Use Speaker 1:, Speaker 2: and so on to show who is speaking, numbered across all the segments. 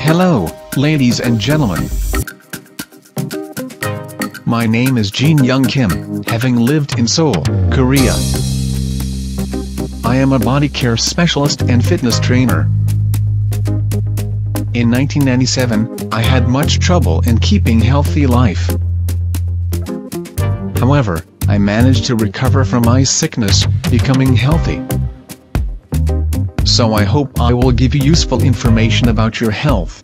Speaker 1: Hello, ladies and gentlemen. My name is Jin Young Kim, having lived in Seoul, Korea. I am a body care specialist and fitness trainer. In 1997, I had much trouble in keeping healthy life. However, I managed to recover from my sickness, becoming healthy. So I hope I will give you useful information about your health.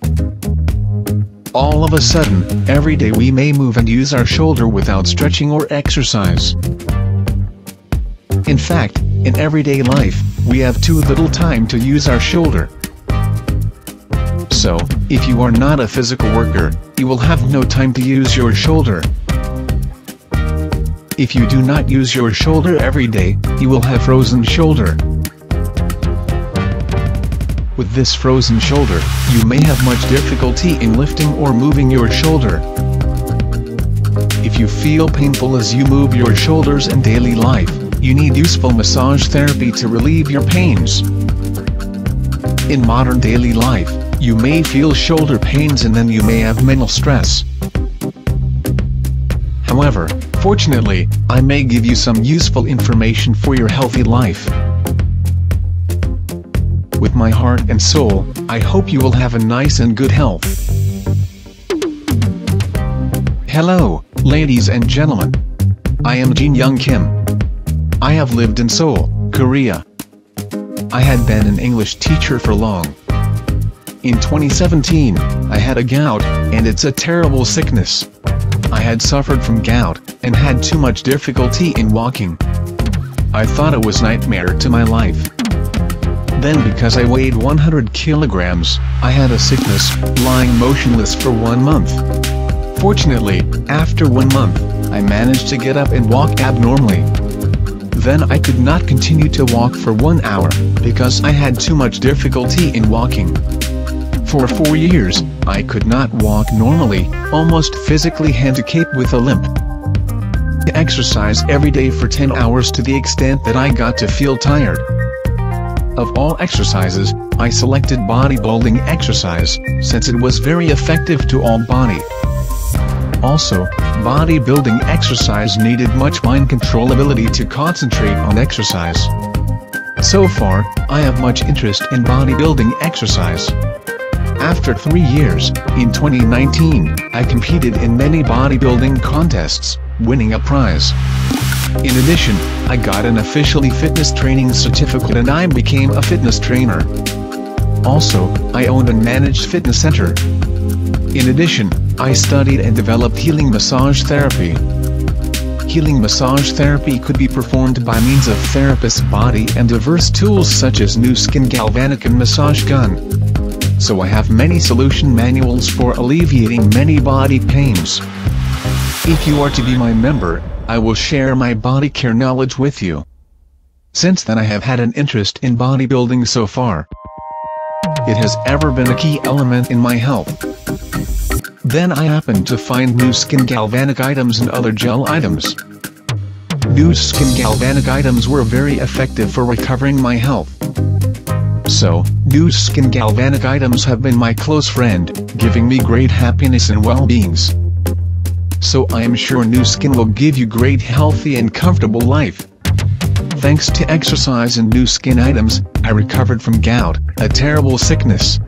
Speaker 1: All of a sudden, every day we may move and use our shoulder without stretching or exercise. In fact, in everyday life, we have too little time to use our shoulder. So, if you are not a physical worker, you will have no time to use your shoulder. If you do not use your shoulder every day, you will have frozen shoulder. With this frozen shoulder, you may have much difficulty in lifting or moving your shoulder. If you feel painful as you move your shoulders in daily life, you need useful massage therapy to relieve your pains. In modern daily life, you may feel shoulder pains and then you may have mental stress. However, fortunately, I may give you some useful information for your healthy life. With my heart and soul, I hope you will have a nice and good health. Hello, ladies and gentlemen. I am Jin Young Kim. I have lived in Seoul, Korea. I had been an English teacher for long. In 2017, I had a gout, and it's a terrible sickness. I had suffered from gout, and had too much difficulty in walking. I thought it was nightmare to my life. Then because I weighed 100 kilograms, I had a sickness, lying motionless for one month. Fortunately, after one month, I managed to get up and walk abnormally. Then I could not continue to walk for one hour, because I had too much difficulty in walking. For four years, I could not walk normally, almost physically handicapped with a limp. I exercise every day for 10 hours to the extent that I got to feel tired. Of all exercises, I selected bodybuilding exercise, since it was very effective to all body. Also, bodybuilding exercise needed much mind control ability to concentrate on exercise. So far, I have much interest in bodybuilding exercise. After three years, in 2019, I competed in many bodybuilding contests, winning a prize. In addition, I got an officially fitness training certificate and I became a fitness trainer. Also, I owned and managed fitness center. In addition, I studied and developed healing massage therapy. Healing massage therapy could be performed by means of therapist's body and diverse tools such as Nu Skin Galvanic and Massage Gun. So I have many solution manuals for alleviating many body pains. If you are to be my member, I will share my body care knowledge with you. Since then I have had an interest in bodybuilding so far. It has ever been a key element in my health. Then I happened to find Nu Skin Galvanic items and other gel items. Nu Skin Galvanic items were very effective for recovering my health. So, Nu Skin Galvanic items have been my close friend, giving me great happiness and well-beings. So I am sure Nu Skin will give you great healthy and comfortable life. Thanks to exercise and Nu Skin items, I recovered from gout, a terrible sickness.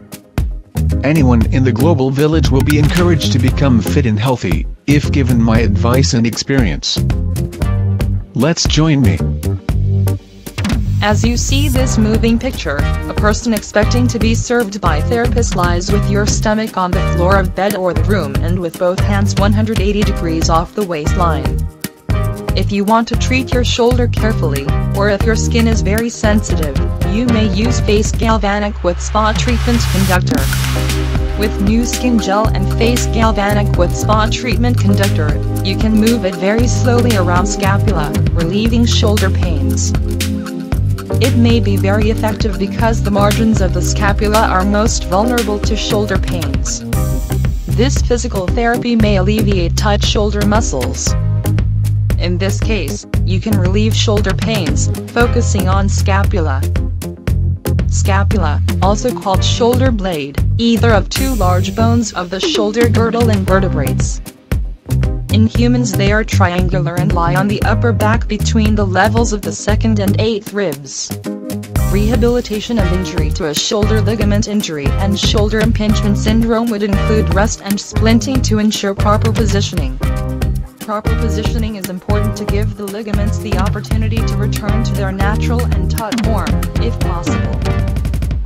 Speaker 1: Anyone in the global village will be encouraged to become fit and healthy, if given my advice and experience. Let's join me.
Speaker 2: As you see this moving picture, a person expecting to be served by therapist lies with your stomach on the floor of bed or the room and with both hands 180 degrees off the waistline. If you want to treat your shoulder carefully, or if your skin is very sensitive, you may use Face Galvanic with Spa Treatment Conductor. With Nu Skin Gel and Face Galvanic with Spa Treatment Conductor, you can move it very slowly around scapula, relieving shoulder pains. It may be very effective because the margins of the scapula are most vulnerable to shoulder pains. This physical therapy may alleviate tight shoulder muscles. In this case, you can relieve shoulder pains, focusing on scapula. Scapula, also called shoulder blade, either of two large bones of the shoulder girdle invertebrates. In humans they are triangular and lie on the upper back between the levels of the second and eighth ribs. Rehabilitation of injury to a shoulder ligament injury and shoulder impingement syndrome would include rest and splinting to ensure proper positioning. Proper positioning is important to give the ligaments the opportunity to return to their natural and taut form, if possible.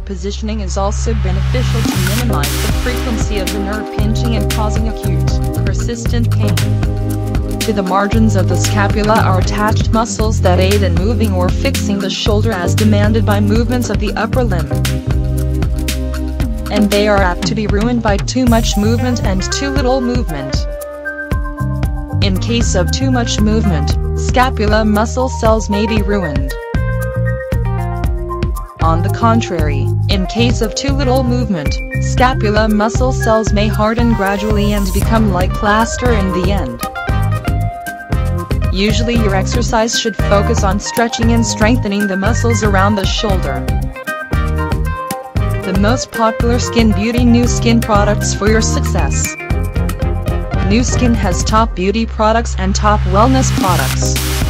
Speaker 2: Positioning is also beneficial to minimize the frequency of the nerve pinching and causing acute, persistent pain. To the margins of the scapula are attached muscles that aid in moving or fixing the shoulder as demanded by movements of the upper limb. And they are apt to be ruined by too much movement and too little movement. In case of too much movement, scapula muscle cells may be ruined. On the contrary, in case of too little movement, scapula muscle cells may harden gradually and become like plaster in the end. Usually your exercise should focus on stretching and strengthening the muscles around the shoulder. The most popular skin beauty Nu Skin products for your success. Nu Skin has top beauty products and top wellness products.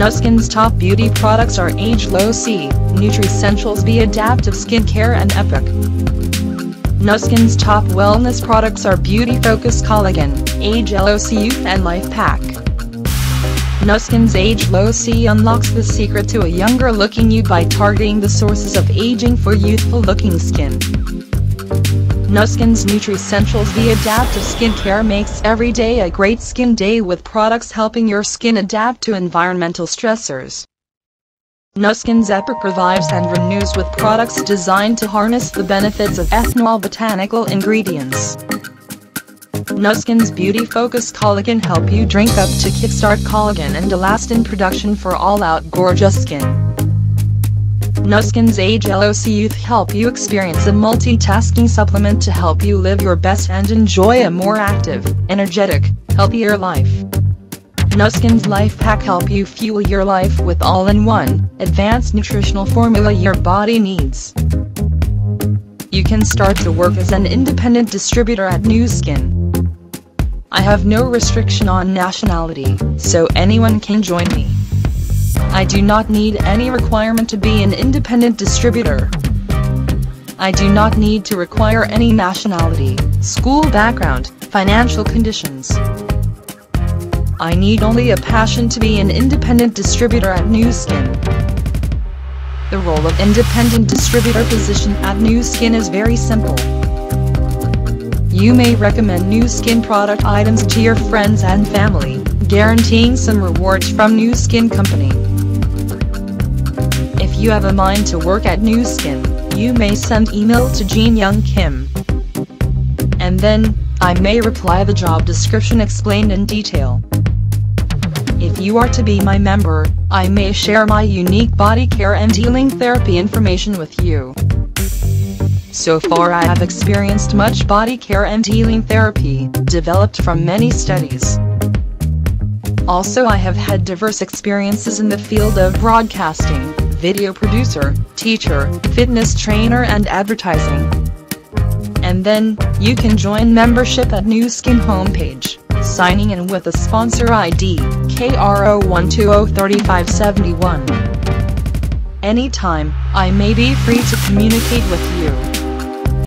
Speaker 2: Nu Skin's top beauty products are Age LOC, Nutricentials B Adaptive Skincare and Epoch. Nuskin's top wellness products are Beauty Focus Collagen, Age LOC Youth and LifePak. Nuskin's Age LOC unlocks the secret to a younger looking you by targeting the sources of aging for youthful looking skin. Nu Skin's Nutricentials The adaptive skincare makes every day a great skin day with products helping your skin adapt to environmental stressors. Nuskin's Epoch revives and renews with products designed to harness the benefits of ethnobotanical ingredients. Nuskin's Beauty Focus Collagen help you drink up to kickstart collagen and elastin production for all-out gorgeous skin. Nu Skin's Age LOC Youth help you experience a multitasking supplement to help you live your best and enjoy a more active, energetic, healthier life. Nuskin's LifePak help you fuel your life with all-in-one, advanced nutritional formula your body needs. You can start to work as an independent distributor at Nuskin. I have no restriction on nationality, so anyone can join me. I do not need any requirement to be an independent distributor. I do not need to require any nationality, school background, financial conditions. I need only a passion to be an independent distributor at Nu Skin. The role of independent distributor position at Nu Skin is very simple. You may recommend Nu Skin product items to your friends and family, guaranteeing some rewards from Nu Skin Company. If you have a mind to work at Nu Skin, you may send email to Jean Young Kim. And then, I may reply the job description explained in detail. If you are to be my member, I may share my unique body care and healing therapy information with you. So far I have experienced much body care and healing therapy, developed from many studies. Also I have had diverse experiences in the field of broadcasting, video producer, teacher, fitness trainer and advertising. And then, you can join membership at New Skin homepage signing in with a sponsor ID, KRO1203571. Anytime, I may be free to communicate with you.